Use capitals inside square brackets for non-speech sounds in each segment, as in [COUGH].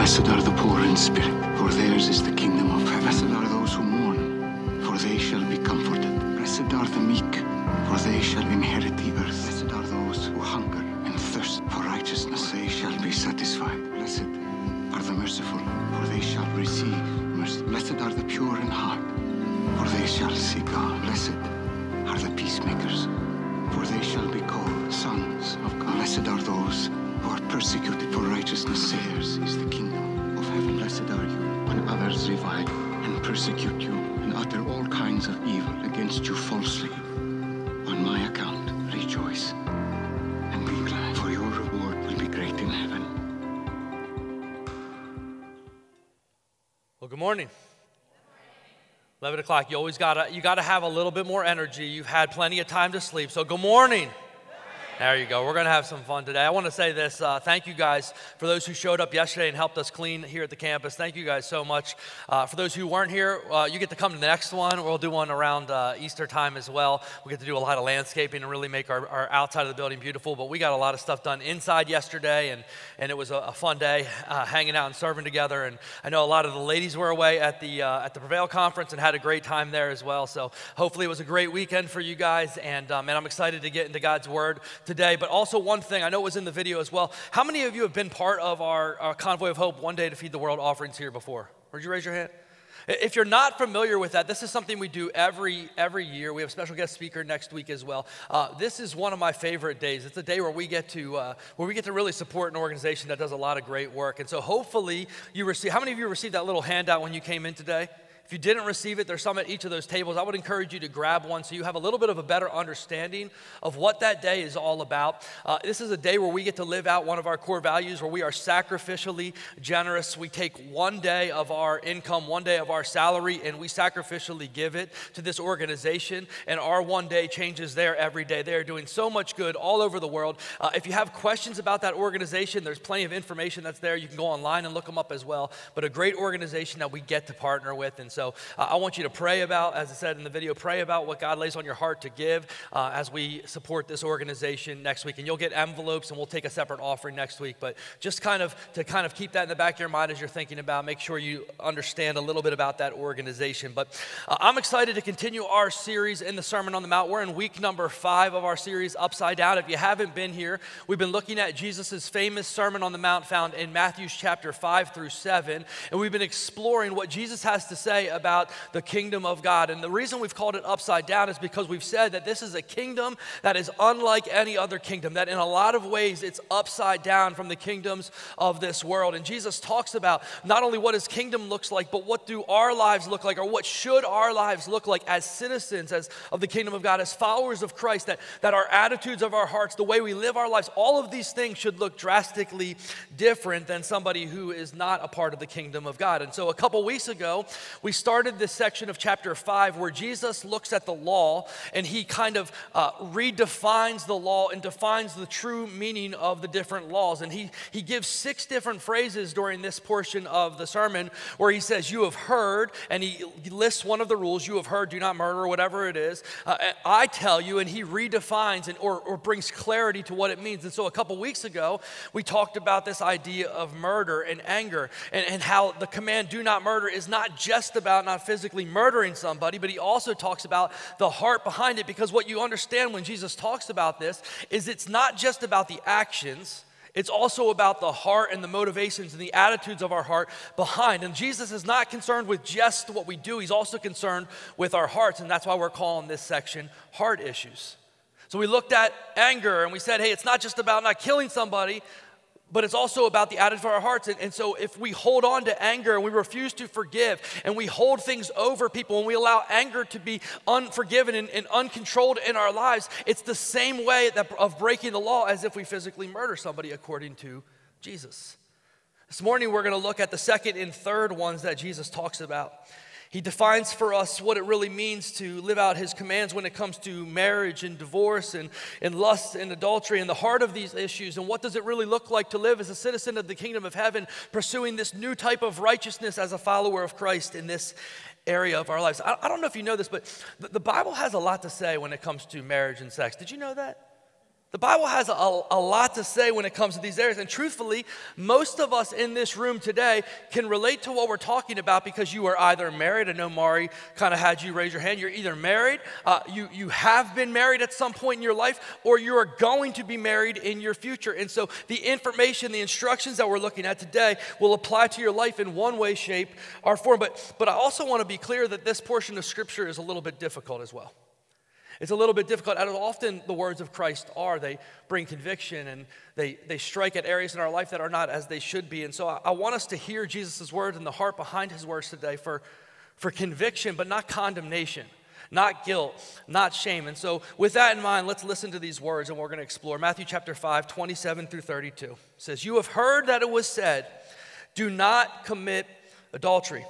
Blessed are the poor in spirit, for theirs is the kingdom of heaven. Blessed are those who mourn, for they shall be comforted. Blessed are the meek, for they shall inherit the earth. Blessed are those who hunger and thirst for righteousness, for they shall be satisfied. Blessed are the merciful, for they shall receive mercy. Blessed are the pure in heart, for they shall see God. Blessed are the peacemakers, for they shall be called sons of God. Blessed are those who are persecuted for righteousness, theirs is the kingdom of heaven. Blessed are you when others revile and persecute you and utter all kinds of evil against you falsely. On my account, rejoice and be glad, for your reward will be great in heaven. Well, good morning. 11 o'clock. You always gotta you gotta have a little bit more energy. You've had plenty of time to sleep. So good morning. There you go. We're going to have some fun today. I want to say this. Uh, thank you guys for those who showed up yesterday and helped us clean here at the campus. Thank you guys so much. Uh, for those who weren't here, uh, you get to come to the next one. We'll do one around uh, Easter time as well. We get to do a lot of landscaping and really make our, our, outside of the building beautiful. But we got a lot of stuff done inside yesterday, and, and it was a, a fun day uh, hanging out and serving together. And I know a lot of the ladies were away at the, uh, at the Prevail conference and had a great time there as well. So hopefully it was a great weekend for you guys. And, um, and I'm excited to get into God's Word today. But also, one thing, I know it was in the video as well. How many of you have been part of our, our Convoy of Hope One Day to Feed the World offerings here before? Would you raise your hand? If you're not familiar with that, this is something we do every every year. We have a special guest speaker next week as well. Uh, this is one of my favorite days. It's a day where we get to uh, where we get to really support an organization that does a lot of great work. And so, hopefully, you receive. How many of you received that little handout when you came in today? If you didn't receive it, there's some at each of those tables. I would encourage you to grab one so you have a little bit of a better understanding of what that day is all about. Uh, this is a day where we get to live out one of our core values, where we are sacrificially generous. We take one day of our income, one day of our salary, and we sacrificially give it to this organization. And our one day changes there every day. They are doing so much good all over the world. Uh, if you have questions about that organization, there's plenty of information that's there. You can go online and look them up as well. But a great organization that we get to partner with. And so so uh, I want you to pray about, as I said in the video, pray about what God lays on your heart to give uh, as we support this organization next week. And you'll get envelopes, and we'll take a separate offering next week. But just kind of to kind of keep that in the back of your mind as you're thinking about, make sure you understand a little bit about that organization. But uh, I'm excited to continue our series in the Sermon on the Mount. We're in week number five of our series, Upside Down. If you haven't been here, we've been looking at Jesus' famous Sermon on the Mount found in Matthew's chapter five through seven, and we've been exploring what Jesus has to say about the kingdom of God. And the reason we've called it upside down is because we've said that this is a kingdom that is unlike any other kingdom, that in a lot of ways it's upside down from the kingdoms of this world. And Jesus talks about not only what his kingdom looks like, but what do our lives look like, or what should our lives look like as citizens as, of the kingdom of God, as followers of Christ, that, that our attitudes of our hearts, the way we live our lives, all of these things should look drastically different than somebody who is not a part of the kingdom of God. And so a couple weeks ago, we started this section of chapter 5 where Jesus looks at the law and he kind of uh, redefines the law and defines the true meaning of the different laws. And he, he gives six different phrases during this portion of the sermon where he says, You have heard, and he lists one of the rules you have heard, do not murder, whatever it is. Uh, I tell you, and he redefines and, or, or brings clarity to what it means. And so a couple weeks ago, we talked about this idea of murder and anger and, and how the command, do not murder, is not just about about not physically murdering somebody, but he also talks about the heart behind it because what you understand when Jesus talks about this is it's not just about the actions. It's also about the heart and the motivations and the attitudes of our heart behind. And Jesus is not concerned with just what we do, He's also concerned with our hearts. And that's why we're calling this section Heart Issues. So we looked at anger and we said, hey, it's not just about not killing somebody, but it's also about the attitude of our hearts. And, and, so if we hold on to anger and we refuse to forgive and we hold things over people and we allow anger to be unforgiven and, and uncontrolled in our lives, it's the same way that, of breaking the law as if we physically murder somebody according to Jesus. This morning we're going to look at the second and third ones that Jesus talks about. He defines for us what it really means to live out his commands when it comes to marriage and divorce and, and lust and adultery and the heart of these issues. And what does it really look like to live as a citizen of the kingdom of heaven, pursuing this new type of righteousness as a follower of Christ in this area of our lives? I, I don't know if you know this, but the, the Bible has a lot to say when it comes to marriage and sex. Did you know that? The Bible has a, a, lot to say when it comes to these areas. And truthfully, most of us in this room today can relate to what we're talking about because you are either married. I know Mari kind of had you raise your hand. You're either married, uh, you, you have been married at some point in your life, or you are going to be married in your future. And so the information, the instructions that we're looking at today will apply to your life in one way, shape, or form. But, but I also want to be clear that this portion of Scripture is a little bit difficult as well. It's a little bit difficult. As often the words of Christ are, they bring conviction and they, they strike at areas in our life that are not as they should be. And so I, I want us to hear Jesus' words and the heart behind his words today for, for conviction, but not condemnation, not guilt, not shame. And so, with that in mind, let's listen to these words and we're going to explore. Matthew chapter 5, 27 through 32 says, You have heard that it was said, Do not commit adultery.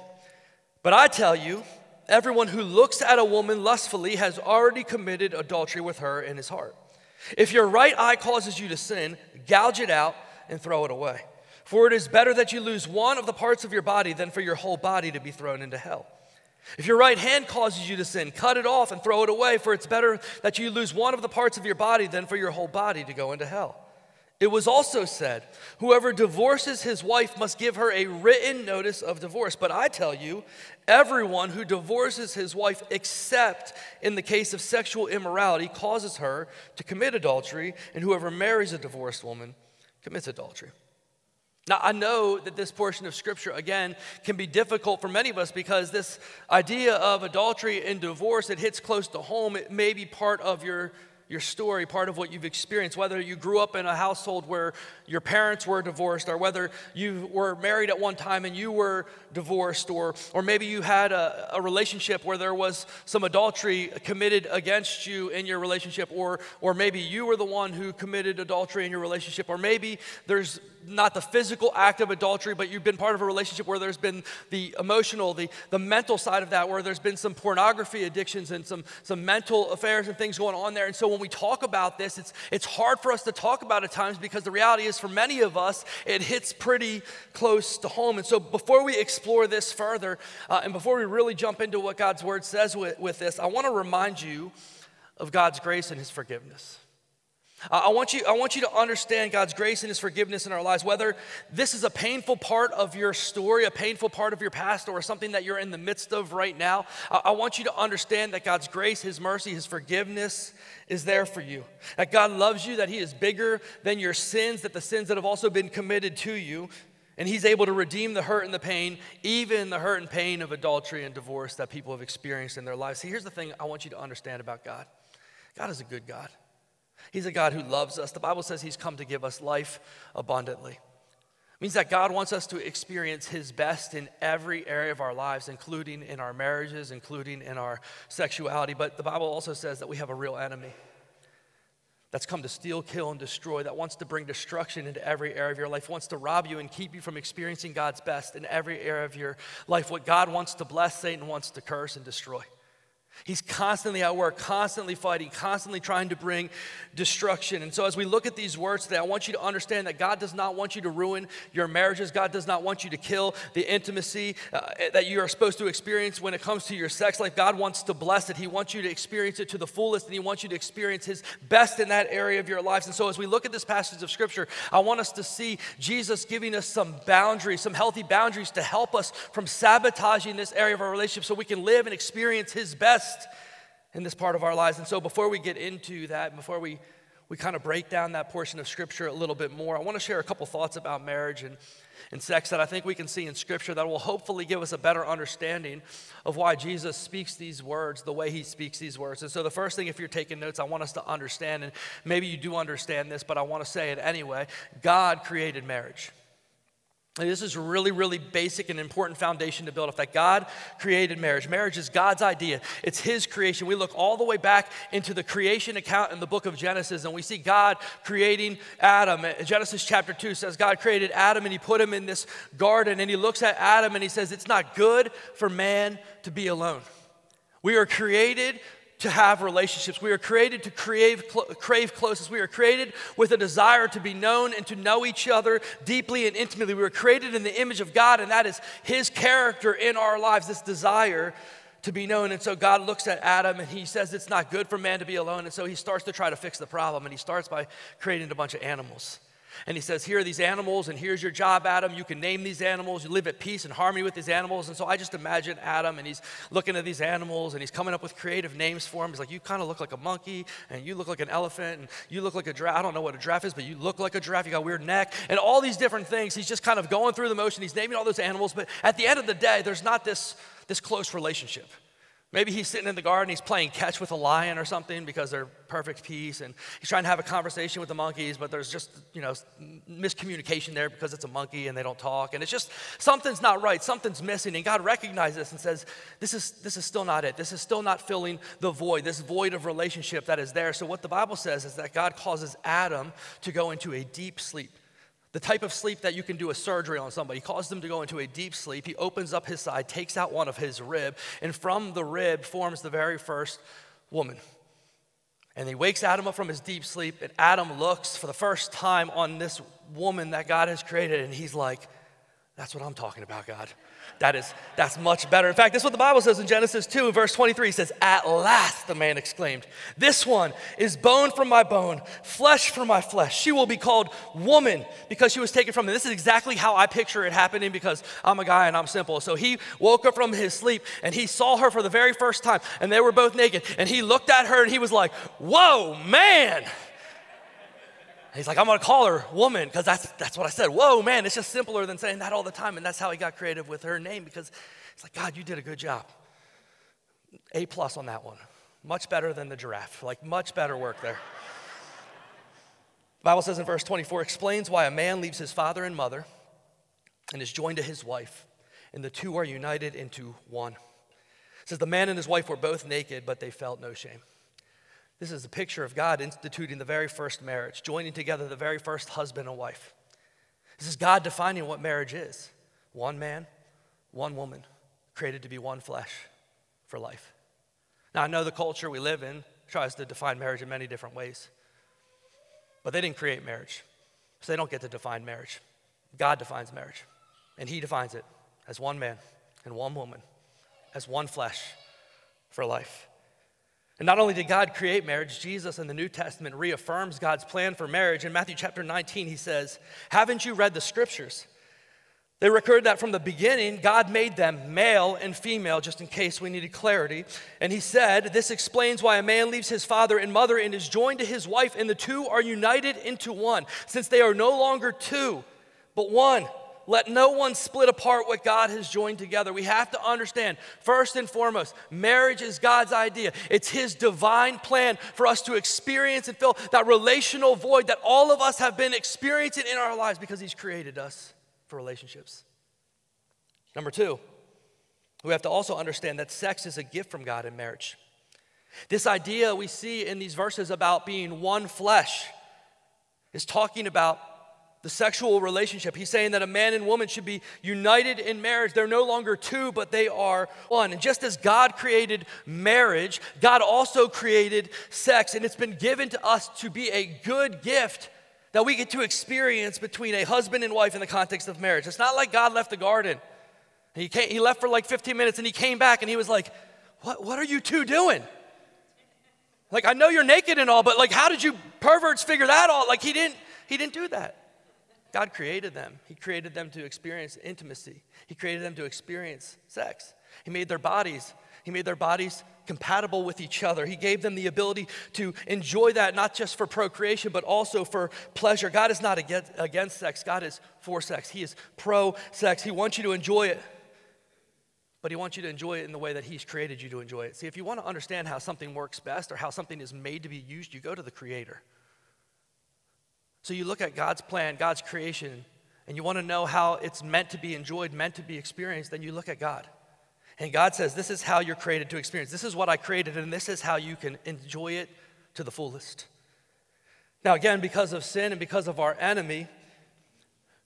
But I tell you, Everyone who looks at a woman lustfully has already committed adultery with her in his heart. If your right eye causes you to sin, gouge it out and throw it away. For it is better that you lose one of the parts of your body than for your whole body to be thrown into hell. If your right hand causes you to sin, cut it off and throw it away, for it's better that you lose one of the parts of your body than for your whole body to go into hell. It was also said, Whoever divorces his wife must give her a written notice of divorce. But I tell you, everyone who divorces his wife, except in the case of sexual immorality, causes her to commit adultery, and whoever marries a divorced woman commits adultery. Now, I know that this portion of scripture, again, can be difficult for many of us because this idea of adultery and divorce, it hits close to home. It may be part of your your story, part of what you've experienced, whether you grew up in a household where your parents were divorced, or whether you were married at one time and you were divorced, or, or maybe you had a, a relationship where there was some adultery committed against you in your relationship, or, or maybe you were the one who committed adultery in your relationship, or maybe there's not the physical act of adultery, but you've been part of a relationship where there's been the emotional, the, the mental side of that, where there's been some pornography addictions and some, some mental affairs and things going on there. And so when we talk about this, it's, it's hard for us to talk about at times because the reality is for many of us, it hits pretty close to home. And so before we explore this further, uh, and before we really jump into what God's word says with, with this, I want to remind you of God's grace and his forgiveness. I want, you, I want you to understand God's grace and His forgiveness in our lives, whether this is a painful part of your story, a painful part of your past, or something that you're in the midst of right now. I, want you to understand that God's grace, His mercy, His forgiveness is there for you. That God loves you, that He is bigger than your sins, that the sins that have also been committed to you, and He's able to redeem the hurt and the pain, even the hurt and pain of adultery and divorce that people have experienced in their lives. See, here's the thing I want you to understand about God God is a good God. He's a God who loves us. The Bible says He's come to give us life abundantly. It means that God wants us to experience His best in every area of our lives, including in our marriages, including in our sexuality. But the Bible also says that we have a real enemy that's come to steal, kill, and destroy, that wants to bring destruction into every area of your life, wants to rob you and keep you from experiencing God's best in every area of your life. What God wants to bless, Satan wants to curse and destroy. He's constantly at work, constantly fighting, constantly trying to bring destruction. And so, as we look at these words today, I want you to understand that God does not want you to ruin your marriages. God does not want you to kill the intimacy uh, that you are supposed to experience when it comes to your sex life. God wants to bless it. He wants you to experience it to the fullest, and He wants you to experience His best in that area of your lives. And so, as we look at this passage of Scripture, I want us to see Jesus giving us some boundaries, some healthy boundaries to help us from sabotaging this area of our relationship so we can live and experience His best best in this part of our lives. And so before we get into that, before we, we kind of break down that portion of Scripture a little bit more, I want to share a couple thoughts about marriage and, and sex that I think we can see in Scripture that will hopefully give us a better understanding of why Jesus speaks these words the way he speaks these words. And so, the first thing, if you're taking notes, I want us to understand, and maybe you do understand this, but I want to say it anyway God created marriage. This is really, really basic and important foundation to build off that God created marriage. Marriage is God's idea, it's His creation. We look all the way back into the creation account in the book of Genesis, and we see God creating Adam. Genesis chapter 2 says God created Adam and He put him in this garden, and He looks at Adam and He says, It's not good for man to be alone. We are created to have relationships. We are created to crave, crave closeness. We are created with a desire to be known and to know each other deeply and intimately. We were created in the image of God, and that is His character in our lives, this desire to be known. And so God looks at Adam and he says it's not good for man to be alone. And so he starts to try to fix the problem. And he starts by creating a bunch of animals. And he says, Here are these animals, and here's your job, Adam. You can name these animals. You live at peace and harmony with these animals. And so I just imagine Adam, and he's looking at these animals, and he's coming up with creative names for them. He's like, You kind of look like a monkey, and you look like an elephant, and you look like a giraffe. I don't know what a giraffe is, but you look like a giraffe. You got a weird neck, and all these different things. He's just kind of going through the motion. He's naming all those animals, but at the end of the day, there's not this, this close relationship. Maybe he's sitting in the garden, he's playing catch with a lion or something because they're perfect peace, and he's trying to have a conversation with the monkeys, but there's just, you know, miscommunication there because it's a monkey and they don't talk. And it's just something's not right, something's missing. And God recognizes this and says, This is this is still not it. This is still not filling the void, this void of relationship that is there. So what the Bible says is that God causes Adam to go into a deep sleep. The type of sleep that you can do a surgery on somebody. He causes them to go into a deep sleep. He opens up his side, takes out one of his rib, and from the rib forms the very first woman. And he wakes Adam up from his deep sleep, and Adam looks for the first time on this woman that God has created, and he's like, That's what I'm talking about, God. That is, that's much better. In fact, this is what the Bible says in Genesis 2, verse 23. It says, At last, the man exclaimed, This one is bone from my bone, flesh from my flesh. She will be called woman because she was taken from me. This is exactly how I picture it happening because I'm a guy and I'm simple. So he woke up from his sleep and he saw her for the very first time, and they were both naked. And he looked at her and he was like, Whoa, man. He's like, I'm gonna call her woman because that's, that's what I said. Whoa, man, it's just simpler than saying that all the time. And that's how he got creative with her name because it's like, God, you did a good job. A plus on that one. Much better than the giraffe, like much better work there. The Bible says in verse 24, explains why a man leaves his father and mother and is joined to his wife, and the two are united into one. It says the man and his wife were both naked, but they felt no shame. This is a picture of God instituting the very first marriage, joining together the very first husband and wife. This is God defining what marriage is one man, one woman, created to be one flesh for life. Now, I know the culture we live in tries to define marriage in many different ways, but they didn't create marriage, so they don't get to define marriage. God defines marriage, and He defines it as one man and one woman, as one flesh for life. And not only did God create marriage, Jesus in the New Testament reaffirms God's plan for marriage. In Matthew chapter 19, he says, Haven't you read the scriptures? They record that from the beginning, God made them male and female, just in case we needed clarity. And he said, This explains why a man leaves his father and mother and is joined to his wife, and the two are united into one, since they are no longer two, but one. Let no one split apart what God has joined together. We have to understand, first and foremost, marriage is God's idea. It's His divine plan for us to experience and fill that relational void that all of us have been experiencing in our lives because He's created us for relationships. Number two, we have to also understand that sex is a gift from God in marriage. This idea we see in these verses about being one flesh is talking about the sexual relationship. He's saying that a man and woman should be united in marriage. They're no longer two, but they are one. And just as God created marriage, God also created sex. And it's been given to us to be a good gift that we get to experience between a husband and wife in the context of marriage. It's not like God left the garden. He, came, he left for like 15 minutes and he came back and he was like, what, what are you two doing? Like, I know you're naked and all, but like, how did you perverts figure that all? Like, he didn't, he didn't do that. God created them. He created them to experience intimacy. He created them to experience sex. He made their bodies, He made their bodies compatible with each other. He gave them the ability to enjoy that not just for procreation, but also for pleasure. God is not against, sex, God is for sex. He is pro sex. He wants you to enjoy it, but He wants you to enjoy it in the way that He's created you to enjoy it. See, if you want to understand how something works best or how something is made to be used, you go to the Creator. So you look at God's plan, God's creation, and you want to know how it's meant to be enjoyed, meant to be experienced, then you look at God. And God says, This is how you're created to experience. This is what I created, and this is how you can enjoy it to the fullest. Now, again, because of sin and because of our enemy,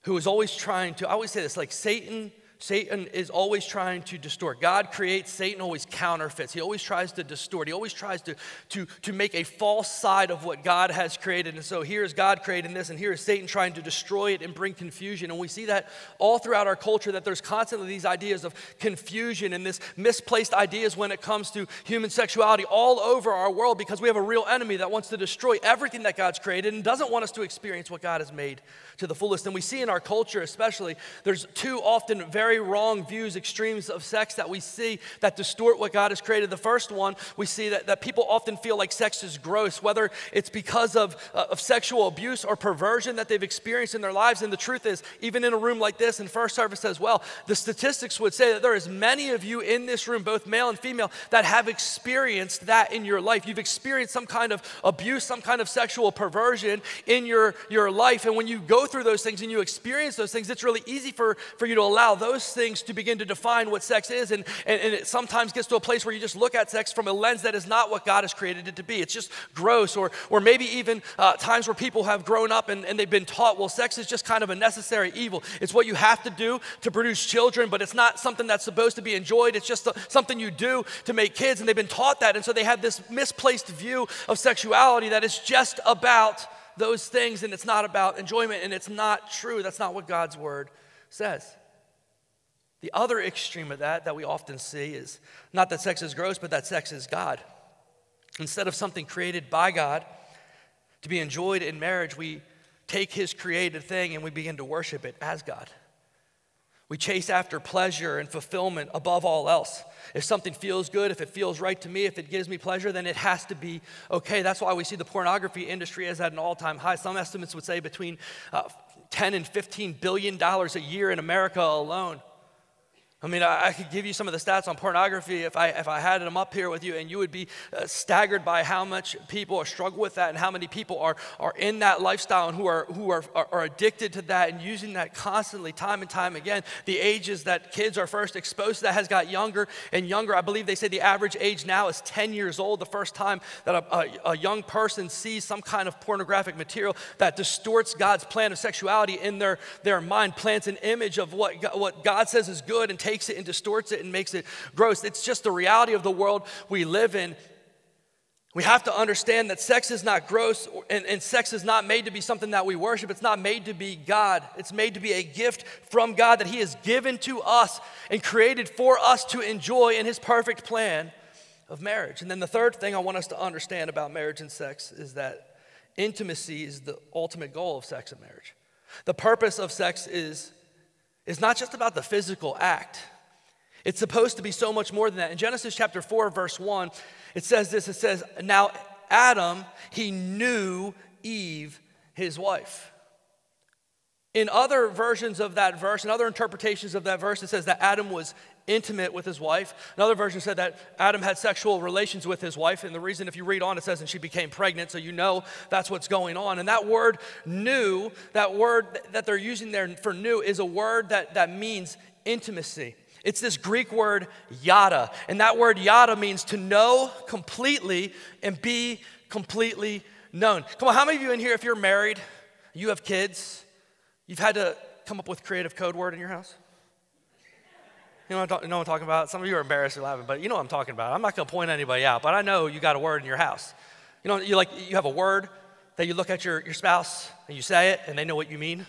who is always trying to, I always say this like Satan Satan is always trying to distort. God creates, Satan always counterfeits. He always tries to distort. He always tries to, to, to make a false side of what God has created. And so here is God creating this, and here is Satan trying to destroy it and bring confusion. And we see that all throughout our culture that there's constantly these ideas of confusion and this misplaced ideas when it comes to human sexuality all over our world because we have a real enemy that wants to destroy everything that God's created and doesn't want us to experience what God has made to the fullest. And we see in our culture, especially, there's two often very wrong views, extremes of sex that we see that distort what God has created. The first one, we see that, that people often feel like sex is gross, whether it's because of, uh, of sexual abuse or perversion that they've experienced in their lives. And the truth is, even in a room like this, and first service as well, the statistics would say that there is many of you in this room, both male and female, that have experienced that in your life. You've experienced some kind of abuse, some kind of sexual perversion in your, your life. And when you go through those things and you experience those things, it's really easy for, for you to allow those things to begin to define what sex is. And, and, and it sometimes gets to a place where you just look at sex from a lens that is not what God has created it to be. It's just gross, or, or maybe even uh, times where people have grown up and, and they've been taught, well, sex is just kind of a necessary evil. It's what you have to do to produce children, but it's not something that's supposed to be enjoyed. It's just a, something you do to make kids. And they've been taught that. And so they have this misplaced view of sexuality that is just about those things and it's not about enjoyment and it's not true. That's not what God's word says. The other extreme of that that we often see is not that sex is gross, but that sex is God. Instead of something created by God to be enjoyed in marriage, we take his created thing and we begin to worship it as God. We chase after pleasure and fulfillment above all else. If something feels good, if it feels right to me, if it gives me pleasure, then it has to be okay. That's why we see the pornography industry is at an all time high. Some estimates would say between uh, 10 and 15 billion dollars a year in America alone. I mean, I, could give you some of the stats on pornography if I, if I had them up here with you, and you would be uh, staggered by how much people are struggle with that and how many people are, are in that lifestyle and who, are, who are, are, are addicted to that and using that constantly, time and time again. The ages that kids are first exposed to that has got younger and younger. I believe they say the average age now is 10 years old, the first time that a, a, a young person sees some kind of pornographic material that distorts God's plan of sexuality in their, their mind, plants an image of what, what God says is good and takes takes it and distorts it and makes it gross. It's just the reality of the world we live in. We have to understand that sex is not gross and, and, sex is not made to be something that we worship. It's not made to be God. It's made to be a gift from God that He has given to us and created for us to enjoy in His perfect plan of marriage. And then the third thing I want us to understand about marriage and sex is that intimacy is the ultimate goal of sex and marriage. The purpose of sex is is not just about the physical act. It's supposed to be so much more than that. In Genesis chapter 4, verse 1, it says this it says, Now Adam, he knew Eve, his wife. In other versions of that verse, in other interpretations of that verse, it says that Adam was intimate with his wife. Another version said that Adam had sexual relations with his wife. And the reason, if you read on, it says, and she became pregnant. So you know that's what's going on. And that word knew, that word that they're using there for knew, is a word that, that means intimacy. It's this Greek word yada. And that word yada means to know completely and be completely known. Come on, how many of you in here, if you're married, you have kids, You've had to come up with creative code word in your house? You know what, you know what I'm talking about? Some of you are embarrassed or laughing, but you know what I'm talking about. I'm not going to point anybody out, but I know you got a word in your house. You know, you like you have a word that you look at your, your spouse and you say it and they know what you mean.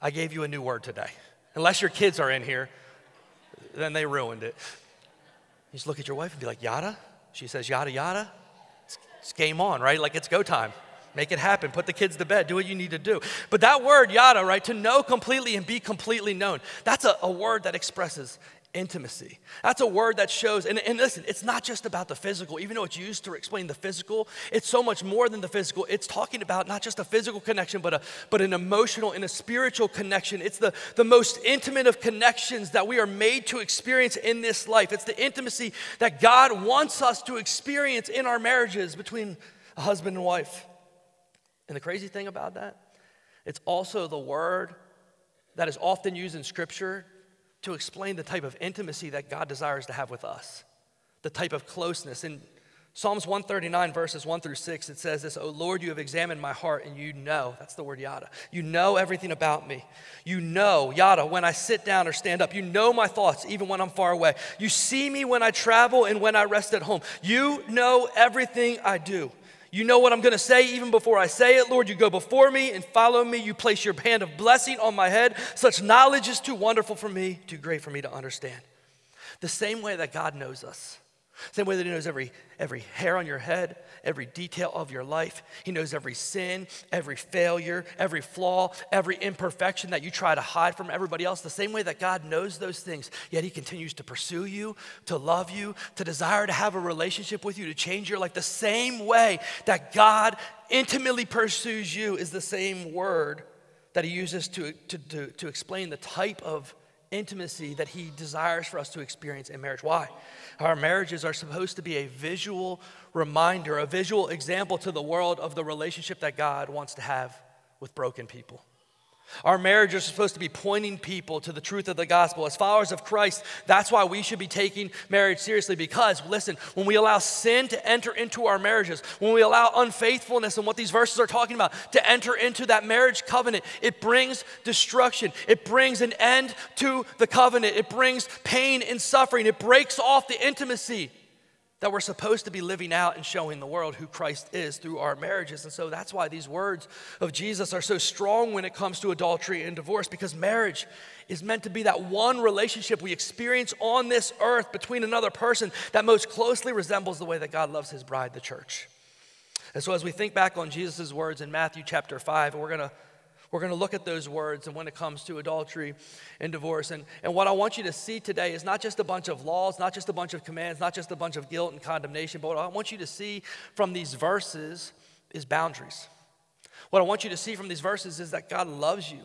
I gave you a new word today. Unless your kids are in here, then they ruined it. You just look at your wife and be like, yada? She says, yada, yada. It's, it's game on, right? Like it's go time. Make it happen. Put the kids to bed. Do what you need to do. But that word, yada, right, to know completely and be completely known, that's a, a word that expresses intimacy. That's a word that shows, and, and, listen, it's not just about the physical, even though it's used to explain the physical, it's so much more than the physical. It's talking about not just a physical connection, but, a, but an emotional and a spiritual connection. It's the, the most intimate of connections that we are made to experience in this life. It's the intimacy that God wants us to experience in our marriages between a husband and wife. And the crazy thing about that, it's also the word that is often used in Scripture to explain the type of intimacy that God desires to have with us, the type of closeness. In Psalms 139, verses 1 through 6, it says this, O Lord, you have examined my heart and you know, that's the word yada. You know everything about me. You know, yada, when I sit down or stand up. You know my thoughts even when I'm far away. You see me when I travel and when I rest at home. You know everything I do. You know what I'm going to say even before I say it. Lord, you go before me and follow me. You place your hand of blessing on my head. Such knowledge is too wonderful for me, too great for me to understand. The same way that God knows us same way that He knows every, every hair on your head, every detail of your life. He knows every sin, every failure, every flaw, every imperfection that you try to hide from everybody else. The same way that God knows those things, yet He continues to pursue you, to love you, to desire to have a relationship with you, to change your life. The same way that God intimately pursues you is the same word that He uses to, to, to, to explain the type of intimacy that He desires for us to experience in marriage. Why? Our marriages are supposed to be a visual reminder, a visual example to the world of the relationship that God wants to have with broken people. Our marriage is supposed to be pointing people to the truth of the gospel. As followers of Christ, that's why we should be taking marriage seriously. Because, listen, when we allow sin to enter into our marriages, when we allow unfaithfulness and what these verses are talking about to enter into that marriage covenant, it brings destruction. It brings an end to the covenant. It brings pain and suffering. It breaks off the intimacy that we're supposed to be living out and showing the world who Christ is through our marriages. And so that's why these words of Jesus are so strong when it comes to adultery and divorce, because marriage is meant to be that one relationship we experience on this earth between another person that most closely resembles the way that God loves his bride, the church. And so as we think back on Jesus' words in Matthew chapter 5, we're going to we're going to look at those words and when it comes to adultery and divorce. And, and what I want you to see today is not just a bunch of laws, not just a bunch of commands, not just a bunch of guilt and condemnation, but what I want you to see from these verses is boundaries. What I want you to see from these verses is that God loves you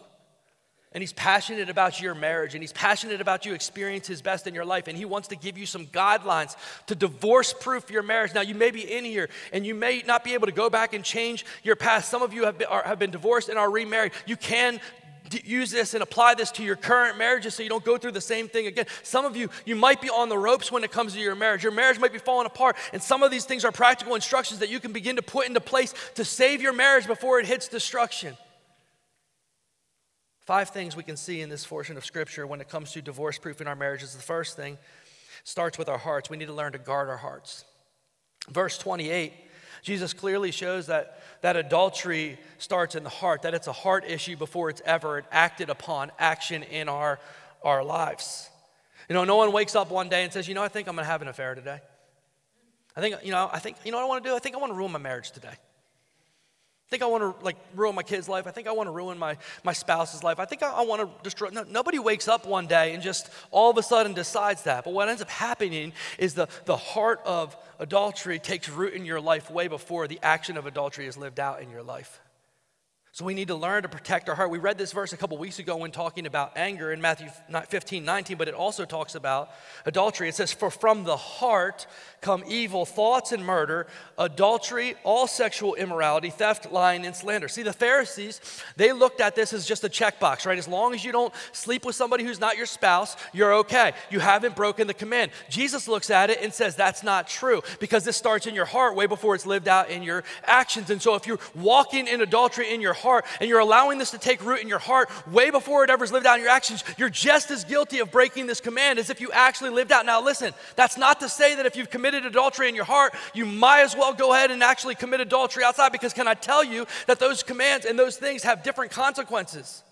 and he's passionate about your marriage and he's passionate about you experience his best in your life and he wants to give you some guidelines to divorce proof your marriage. Now you may be in here and you may not be able to go back and change your past. Some of you have been, are, have been divorced and are remarried. You can use this and apply this to your current marriages so you don't go through the same thing again. Some of you you might be on the ropes when it comes to your marriage. Your marriage might be falling apart and some of these things are practical instructions that you can begin to put into place to save your marriage before it hits destruction Five things we can see in this portion of Scripture when it comes to divorce proof in our marriages. The first thing starts with our hearts. We need to learn to guard our hearts. Verse 28, Jesus clearly shows that, that adultery starts in the heart, that it's a heart issue before it's ever acted upon action in our, our lives. You know, no one wakes up one day and says, You know, I think I'm going to have an affair today. I think, you know, I think, you know what I want to do? I think I want to ruin my marriage today. I think I want to like ruin my kid's life. I think I want to ruin my, my spouse's life. I think I, I want to destroy. No, nobody wakes up one day and just all of a sudden decides that. But what ends up happening is the, the heart of adultery takes root in your life way before the action of adultery is lived out in your life. So we need to learn to protect our heart. We read this verse a couple weeks ago when talking about anger in Matthew 15, 19, but it also talks about adultery. It says, For from the heart come evil thoughts and murder, adultery, all sexual immorality, theft, lying, and slander. See, the Pharisees, they looked at this as just a checkbox, right? As long as you don't sleep with somebody who's not your spouse, you're okay. You haven't broken the command. Jesus looks at it and says, That's not true because this starts in your heart way before it's lived out in your actions. And so if you're walking in adultery in your heart and you're allowing this to take root in your heart way before it ever's lived out in your actions, you're just as guilty of breaking this command as if you actually lived out. Now, listen, that's not to say that if you've committed adultery in your heart, you might as well go ahead and actually commit adultery outside because can I tell you that those commands and those things have different consequences?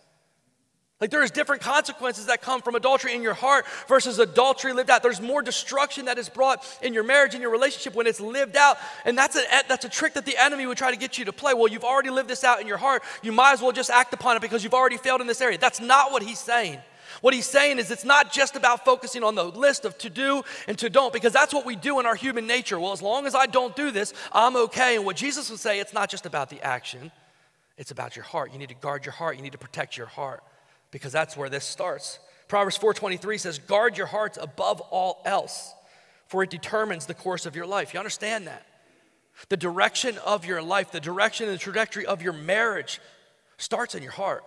Like there's different consequences that come from adultery in your heart versus adultery lived out. There's more destruction that is brought in your marriage, in your relationship when it's lived out. And that's a, that's a trick that the enemy would try to get you to play. Well, you've already lived this out in your heart. You might as well just act upon it because you've already failed in this area. That's not what he's saying. What he's saying is it's not just about focusing on the list of to do and to don't, because that's what we do in our human nature. Well, as long as I don't do this, I'm okay. And what Jesus would say, it's not just about the action, it's about your heart. You need to guard your heart, you need to protect your heart because that's where this starts. Proverbs 4:23 says, "Guard your hearts above all else, for it determines the course of your life." You understand that? The direction of your life, the direction and the trajectory of your marriage starts in your heart.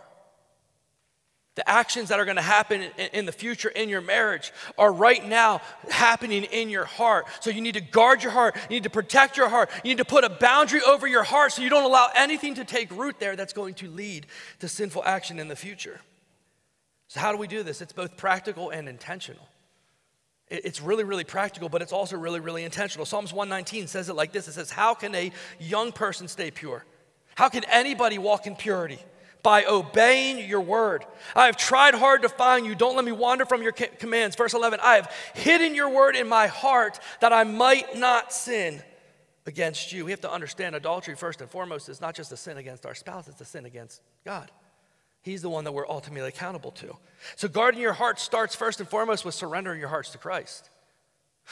The actions that are going to happen in the future in your marriage are right now happening in your heart. So you need to guard your heart. You need to protect your heart. You need to put a boundary over your heart so you don't allow anything to take root there that's going to lead to sinful action in the future. So, how do we do this? It's both practical and intentional. It's really, really practical, but it's also really, really intentional. Psalms 119 says it like this It says, How can a young person stay pure? How can anybody walk in purity? by obeying your word. I have tried hard to find you. Don't let me wander from your commands. Verse 11 I have hidden your word in my heart that I might not sin against you. We have to understand adultery, first and foremost, is not just a sin against our spouse, it's a sin against God. He's the one that we're ultimately accountable to. So, guarding your heart starts first and foremost with surrendering your hearts to Christ.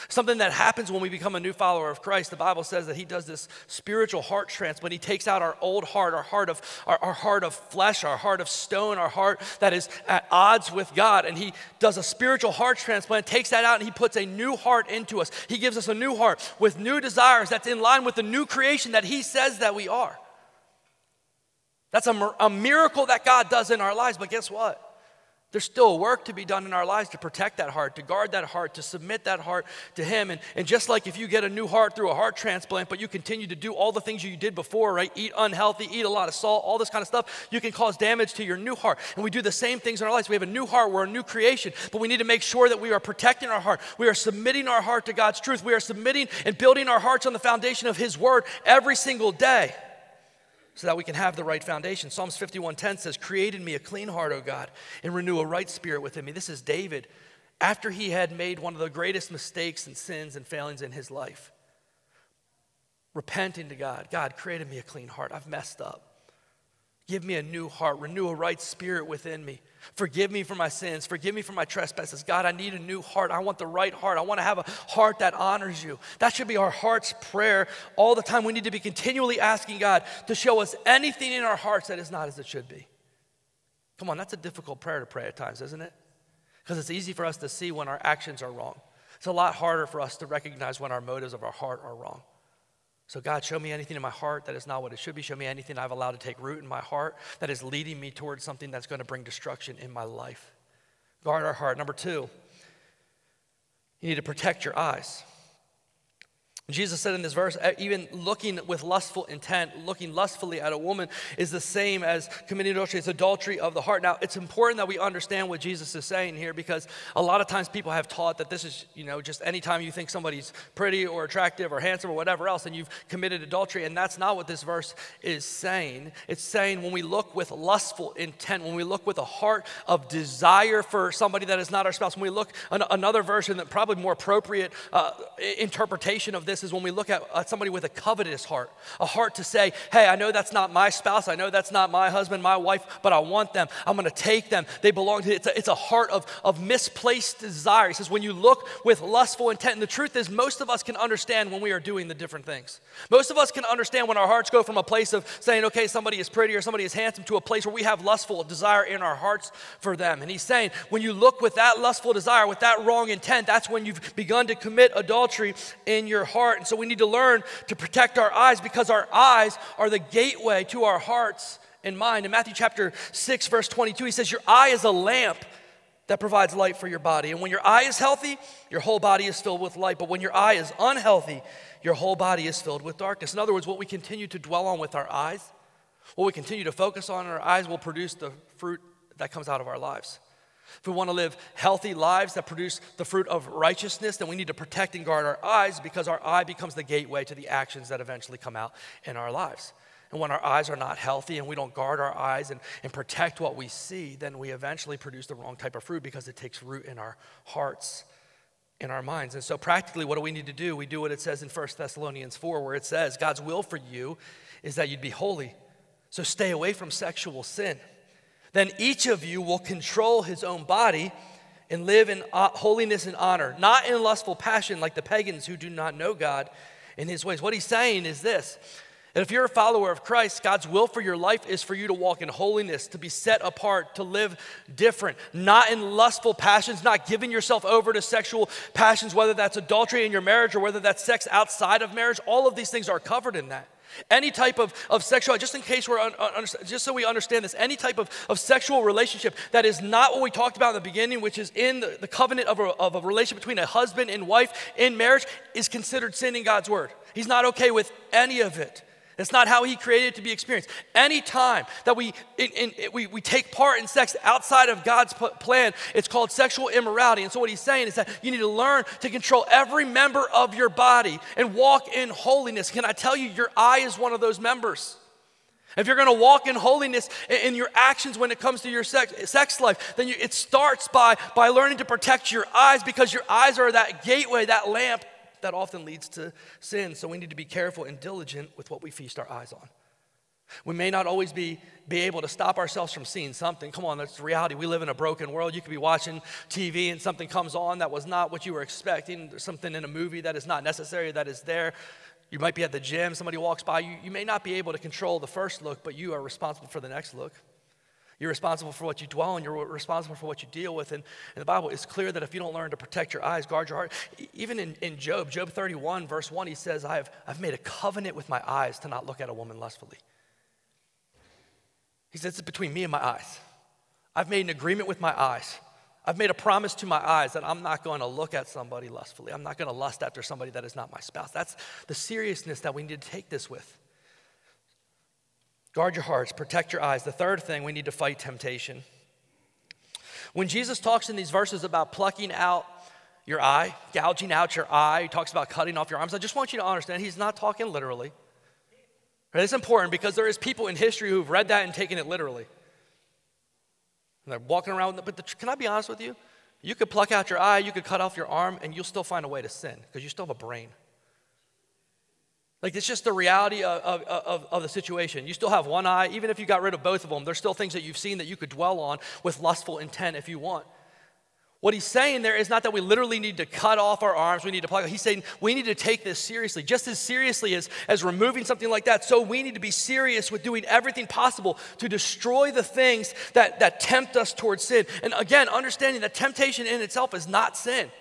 Something that happens when we become a new follower of Christ. The Bible says that He does this spiritual heart transplant. He takes out our old heart, our heart of our, our, heart of flesh, our heart of stone, our heart that is at odds with God, and He does a spiritual heart transplant, takes that out, and He puts a new heart into us. He gives us a new heart with new desires that's in line with the new creation that He says that we are. That's a, a miracle that God does in our lives, but guess what? There's still work to be done in our lives to protect that heart, to guard that heart, to submit that heart to Him. And, and just like if you get a new heart through a heart transplant, but you continue to do all the things you did before, right? Eat unhealthy, eat a lot of salt, all this kind of stuff, you can cause damage to your new heart. And we do the same things in our lives. We have a new heart, we're a new creation, but we need to make sure that we are protecting our heart. We are submitting our heart to God's truth. We are submitting and building our hearts on the foundation of His Word every single day so that we can have the right foundation. Psalms 51:10 says, "Create in me a clean heart, O God, and renew a right spirit within me." This is David after he had made one of the greatest mistakes and sins and failings in his life. Repenting to God, God, created me a clean heart. I've messed up. Give me a new heart, renew a right spirit within me. Forgive me for my sins. Forgive me for my trespasses. God, I need a new heart. I want the right heart. I want to have a heart that honors you. That should be our heart's prayer all the time. We need to be continually asking God to show us anything in our hearts that is not as it should be. Come on, that's a difficult prayer to pray at times, isn't it? Because it's easy for us to see when our actions are wrong. It's a lot harder for us to recognize when our motives of our heart are wrong. So, God, show me anything in my heart that is not what it should be. Show me anything I've allowed to take root in my heart that is leading me towards something that's going to bring destruction in my life. Guard our heart. Number two, you need to protect your eyes. Jesus said in this verse, even looking with lustful intent, looking lustfully at a woman is the same as committing adultery. It's adultery of the heart. Now, it's important that we understand what Jesus is saying here because a lot of times people have taught that this is, you know, just anytime you think somebody's pretty or attractive or handsome or whatever else, and you've committed adultery. And that's not what this verse is saying. It's saying when we look with lustful intent, when we look with a heart of desire for somebody that is not our spouse, when we look, another version that probably more appropriate uh, interpretation of this this is when we look at somebody with a covetous heart, a heart to say, hey, I know that's not my spouse, I know that's not my husband, my wife, but I want them. I'm going to take them. They belong to, it's a, it's a heart of, of misplaced desire. He says, when you look with lustful intent, and the truth is, most of us can understand when we are doing the different things. Most of us can understand when our hearts go from a place of saying, okay, somebody is pretty or somebody is handsome, to a place where we have lustful desire in our hearts for them. And he's saying, when you look with that lustful desire, with that wrong intent, that's when you've begun to commit adultery in your heart heart. And so we need to learn to protect our eyes because our eyes are the gateway to our hearts and mind. In Matthew chapter 6, verse 22, he says, Your eye is a lamp that provides light for your body. And when your eye is healthy, your whole body is filled with light. But when your eye is unhealthy, your whole body is filled with darkness. In other words, what we continue to dwell on with our eyes, what we continue to focus on in our eyes will produce the fruit that comes out of our lives. If we want to live healthy lives that produce the fruit of righteousness, then we need to protect and guard our eyes because our eye becomes the gateway to the actions that eventually come out in our lives. And when our eyes are not healthy and we don't guard our eyes and, and protect what we see, then we eventually produce the wrong type of fruit because it takes root in our hearts, in our minds. And so, practically, what do we need to do? We do what it says in 1 Thessalonians 4, where it says, God's will for you is that you'd be holy. So, stay away from sexual sin. Then each of you will control his own body and live in holiness and honor, not in lustful passion like the pagans who do not know God in his ways. What he's saying is this if you're a follower of Christ, God's will for your life is for you to walk in holiness, to be set apart, to live different, not in lustful passions, not giving yourself over to sexual passions, whether that's adultery in your marriage or whether that's sex outside of marriage. All of these things are covered in that. Any type of, of sexual, just in case we're, un, un, just so we understand this, any type of, of sexual relationship that is not what we talked about in the beginning, which is in the, the covenant of a, of a relationship between a husband and wife in marriage, is considered sin in God's word. He's not okay with any of it. It's not how he created it to be experienced. Any time that we, in, in, we, we take part in sex outside of God's plan, it's called sexual immorality. And so, what he's saying is that you need to learn to control every member of your body and walk in holiness. Can I tell you, your eye is one of those members. If you're going to walk in holiness in your actions when it comes to your sex, sex life, then you, it starts by, by learning to protect your eyes because your eyes are that gateway, that lamp that often leads to sin. So we need to be careful and diligent with what we feast our eyes on. We may not always be, be able to stop ourselves from seeing something. Come on, that's the reality. We live in a broken world. You could be watching TV and something comes on that was not what you were expecting. There's something in a movie that is not necessary, that is there. You might be at the gym, somebody walks by. You, you may not be able to control the first look, but you are responsible for the next look. You're responsible for what you dwell on. You're responsible for what you deal with. And, and the Bible is clear that if you don't learn to protect your eyes, guard your heart, even in, in Job, Job 31, verse 1, he says, I've, I've made a covenant with my eyes to not look at a woman lustfully. He says, It's between me and my eyes. I've made an agreement with my eyes. I've made a promise to my eyes that I'm not going to look at somebody lustfully. I'm not going to lust after somebody that is not my spouse. That's the seriousness that we need to take this with. Guard your hearts, protect your eyes. The third thing, we need to fight temptation. When Jesus talks in these verses about plucking out your eye, gouging out your eye, he talks about cutting off your arms. I just want you to understand he's not talking literally. It's important because there is people in history who've read that and taken it literally. And they're walking around, but the, can I be honest with you? You could pluck out your eye, you could cut off your arm, and you'll still find a way to sin because you still have a brain. Like, it's just the reality of, of, of, of, the situation. You still have one eye, even if you got rid of both of them, there's still things that you've seen that you could dwell on with lustful intent if you want. What he's saying there is not that we literally need to cut off our arms, we need to plug. He's saying we need to take this seriously, just as seriously as, as removing something like that. So we need to be serious with doing everything possible to destroy the things that, that tempt us towards sin. And again, understanding that temptation in itself is not sin.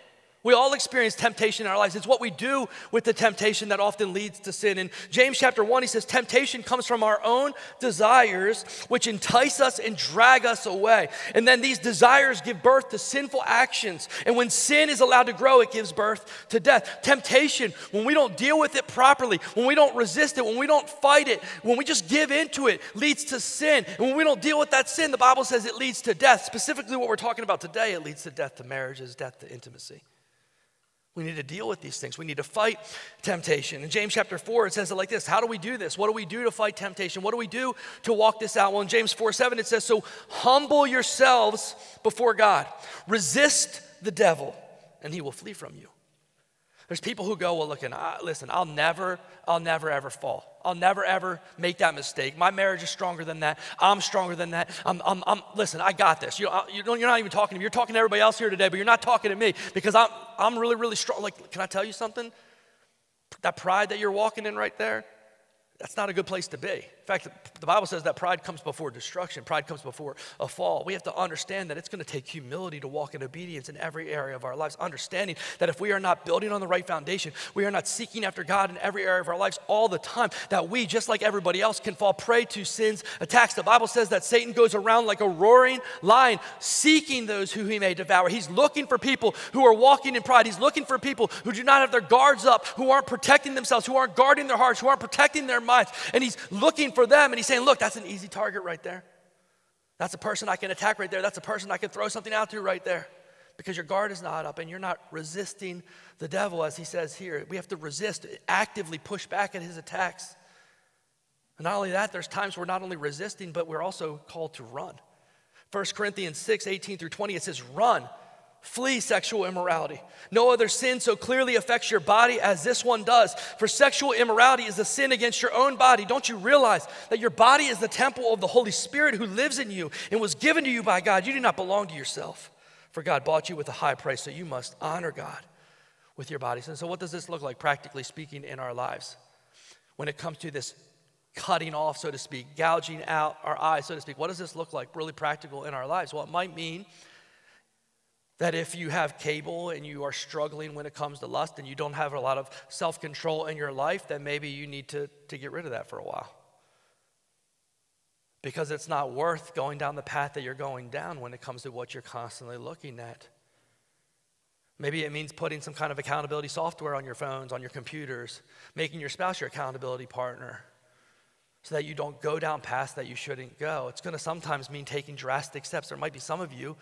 We all experience temptation in our lives. It's what we do with the temptation that often leads to sin. In James chapter 1, he says, Temptation comes from our own desires, which entice us and drag us away. And then these desires give birth to sinful actions. And when sin is allowed to grow, it gives birth to death. Temptation, when we don't deal with it properly, when we don't resist it, when we don't fight it, when we just give into it, leads to sin. And when we don't deal with that sin, the Bible says it leads to death. Specifically, what we're talking about today, it leads to death to marriages, death to intimacy. We need to deal with these things. We need to fight temptation. In James chapter 4, it says it like this How do we do this? What do we do to fight temptation? What do we do to walk this out? Well, in James 4 7, it says, So humble yourselves before God, resist the devil, and he will flee from you. There's people who go, well, look, I, listen, I'll never, I'll never ever fall. I'll never ever make that mistake. My marriage is stronger than that. I'm stronger than that. I'm, I'm, I'm listen, I got this. You, you you're not even talking to me. You're talking to everybody else here today, but you're not talking to me because I'm, I'm really, really strong. Like, can I tell you something? That pride that you're walking in right there, that's not a good place to be. Fact, the Bible says that pride comes before destruction, pride comes before a fall. We have to understand that it's going to take humility to walk in obedience in every area of our lives, understanding that if we are not building on the right foundation, we are not seeking after God in every area of our lives all the time, that we, just like everybody else, can fall prey to sin's attacks. The Bible says that Satan goes around like a roaring lion, seeking those who he may devour. He's looking for people who are walking in pride. He's looking for people who do not have their guards up, who aren't protecting themselves, who aren't guarding their hearts, who aren't protecting their minds. And he's looking for them and he's saying, Look, that's an easy target right there. That's a person I can attack right there. That's a person I can throw something out to right there. Because your guard is not up and you're not resisting the devil, as he says here. We have to resist, actively push back at his attacks. And not only that, there's times we're not only resisting, but we're also called to run. 1 Corinthians 6, 18 through 20, it says, Run Flee sexual immorality. No other sin so clearly affects your body as this one does. For sexual immorality is a sin against your own body. Don't you realize that your body is the temple of the Holy Spirit who lives in you and was given to you by God? You do not belong to yourself, for God bought you with a high price, so you must honor God with your bodies. And so, what does this look like, practically speaking, in our lives? When it comes to this cutting off, so to speak, gouging out our eyes, so to speak, what does this look like, really practical in our lives? Well, it might mean That if you have cable and you are struggling when it comes to lust and you don't have a lot of self control in your life, then maybe you need to, to get rid of that for a while. Because it's not worth going down the path that you're going down when it comes to what you're constantly looking at. Maybe it means putting some kind of accountability software on your phones, on your computers, making your spouse your accountability partner so that you don't go down paths that you shouldn't go. It's going to sometimes mean taking drastic steps. There might be some of you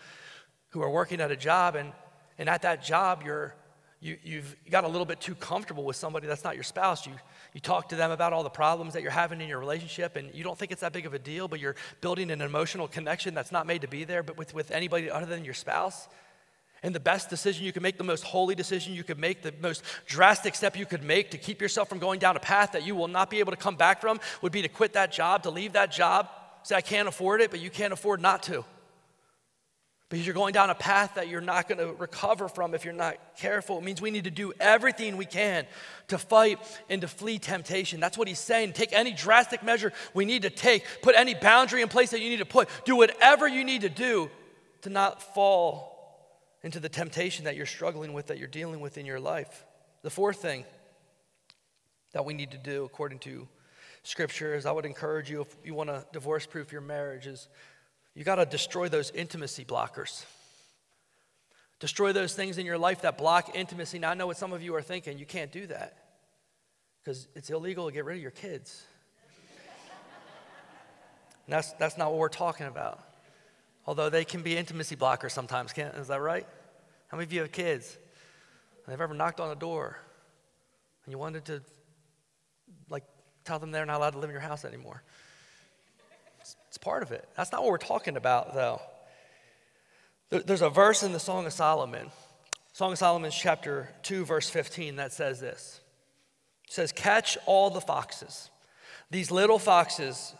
who are working at a job, and, and at that job, you're, you, you've got a little bit too comfortable with somebody that's not your spouse. You, you talk to them about all the problems that you're having in your relationship, and you don't think it's that big of a deal, but you're building an emotional connection that's not made to be there, but with, with anybody other than your spouse. And the best decision you can make, the most holy decision you could make, the most drastic step you could make to keep yourself from going down a path that you will not be able to come back from would be to quit that job, to leave that job. Say, I can't afford it, but you can't afford not to. Because you're going down a path that you're not going to recover from if you're not careful. It means we need to do everything we can to fight and to flee temptation. That's what he's saying. Take any drastic measure we need to take, put any boundary in place that you need to put, do whatever you need to do to not fall into the temptation that you're struggling with, that you're dealing with in your life. The fourth thing that we need to do, according to Scripture, is I would encourage you if you want to divorce proof your marriage, is you got to destroy those intimacy blockers. Destroy those things in your life that block intimacy. Now, I know what some of you are thinking. You can't do that because it's illegal to get rid of your kids. [LAUGHS] that's, that's not what we're talking about. Although they can be intimacy blockers sometimes, can't, is that right? How many of you have kids? They've ever knocked on a door and you wanted to, like, tell them they're not allowed to live in your house anymore? Part of it. That's not what we're talking about, though. There's a verse in the Song of Solomon, Song of Solomon, chapter 2, verse 15, that says this. It says, Catch all the foxes, these little foxes